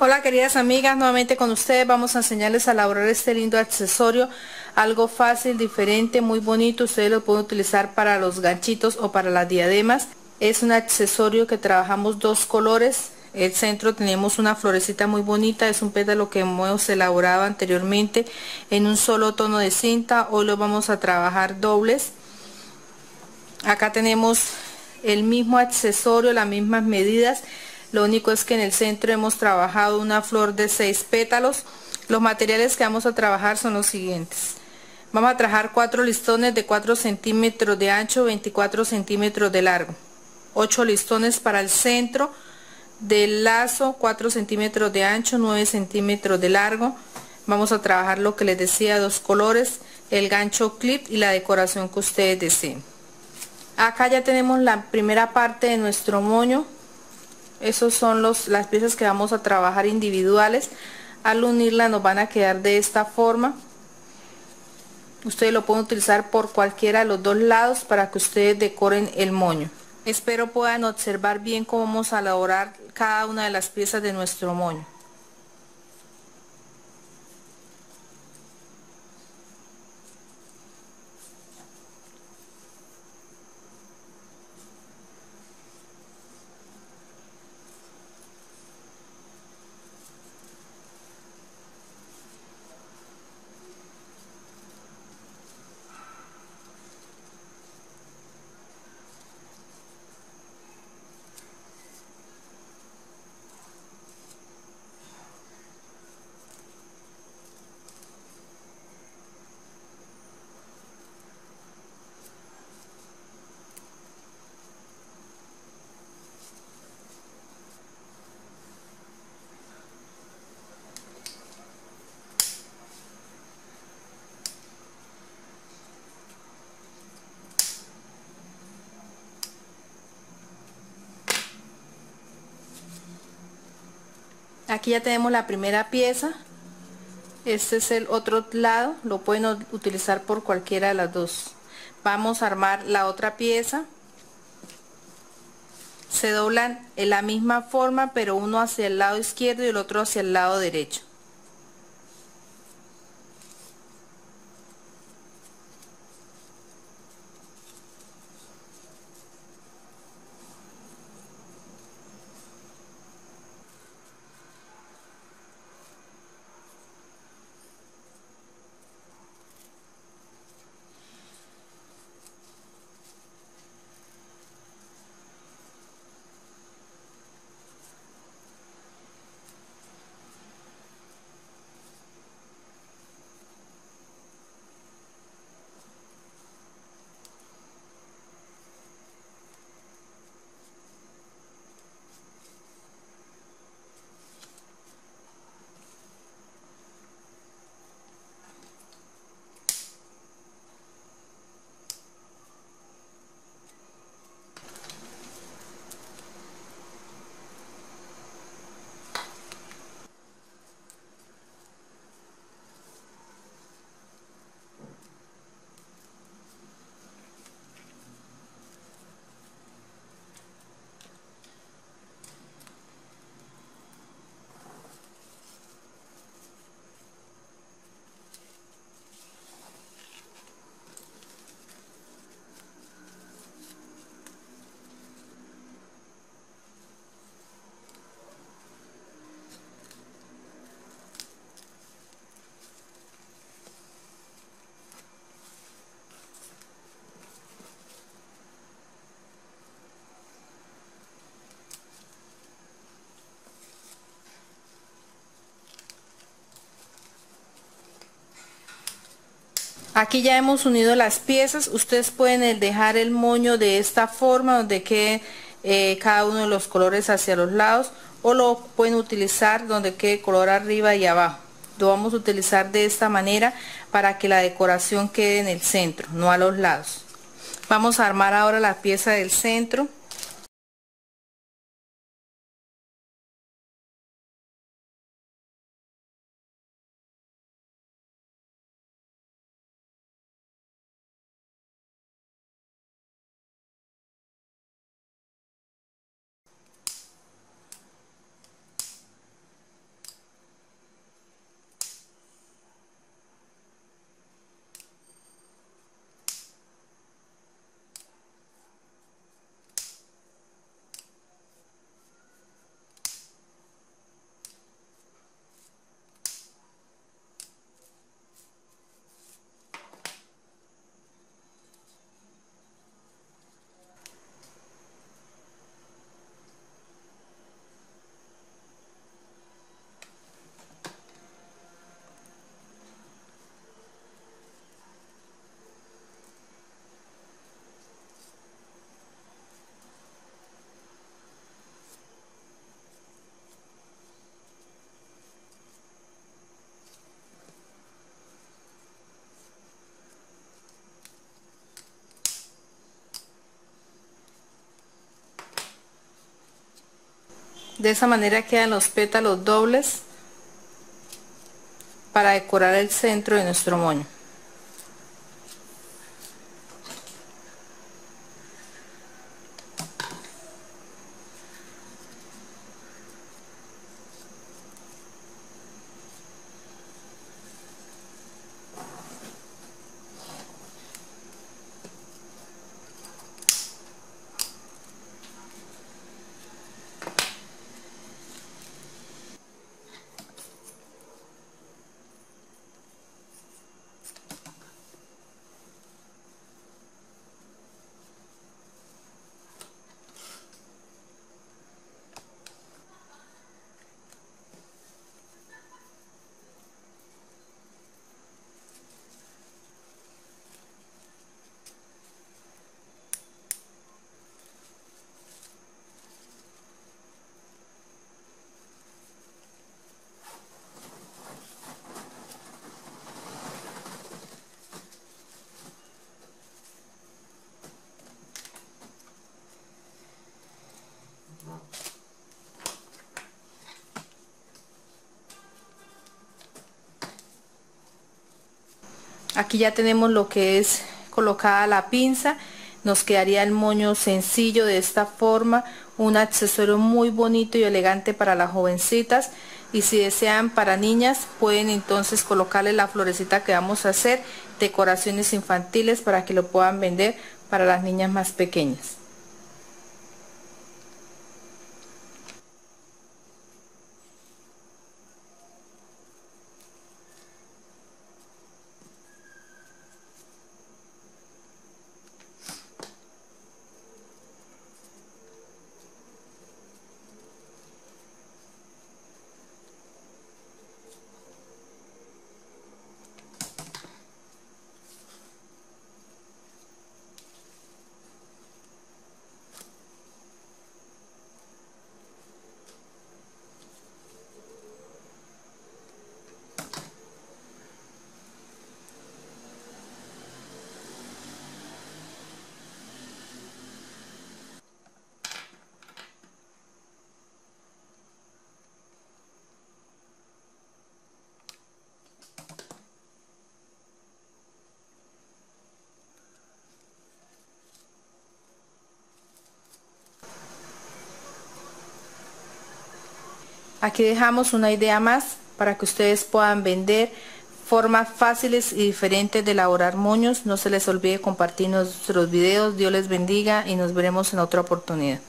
Hola queridas amigas, nuevamente con ustedes vamos a enseñarles a elaborar este lindo accesorio, algo fácil, diferente, muy bonito, ustedes lo pueden utilizar para los ganchitos o para las diademas. Es un accesorio que trabajamos dos colores, el centro tenemos una florecita muy bonita, es un pétalo que hemos elaborado anteriormente en un solo tono de cinta, hoy lo vamos a trabajar dobles. Acá tenemos el mismo accesorio, las mismas medidas, lo único es que en el centro hemos trabajado una flor de seis pétalos. Los materiales que vamos a trabajar son los siguientes. Vamos a trabajar cuatro listones de 4 centímetros de ancho 24 centímetros de largo. 8 listones para el centro del lazo 4 centímetros de ancho 9 centímetros de largo. Vamos a trabajar lo que les decía dos colores el gancho clip y la decoración que ustedes deseen. Acá ya tenemos la primera parte de nuestro moño esos son los, las piezas que vamos a trabajar individuales. Al unirla nos van a quedar de esta forma. Ustedes lo pueden utilizar por cualquiera de los dos lados para que ustedes decoren el moño. Espero puedan observar bien cómo vamos a elaborar cada una de las piezas de nuestro moño aquí ya tenemos la primera pieza. Este es el otro lado. Lo pueden utilizar por cualquiera de las dos. Vamos a armar la otra pieza. Se doblan en la misma forma pero uno hacia el lado izquierdo y el otro hacia el lado derecho aquí ya hemos unido las piezas. Ustedes pueden dejar el moño de esta forma donde quede eh, cada uno de los colores hacia los lados o lo pueden utilizar donde quede color arriba y abajo. Lo vamos a utilizar de esta manera para que la decoración quede en el centro no a los lados. Vamos a armar ahora la pieza del centro de esa manera quedan los pétalos dobles para decorar el centro de nuestro moño aquí ya tenemos lo que es colocada la pinza. Nos quedaría el moño sencillo de esta forma un accesorio muy bonito y elegante para las jovencitas. Y si desean para niñas pueden entonces colocarle la florecita que vamos a hacer decoraciones infantiles para que lo puedan vender para las niñas más pequeñas Aquí dejamos una idea más para que ustedes puedan vender formas fáciles y diferentes de elaborar moños. No se les olvide compartir nuestros videos. Dios les bendiga y nos veremos en otra oportunidad.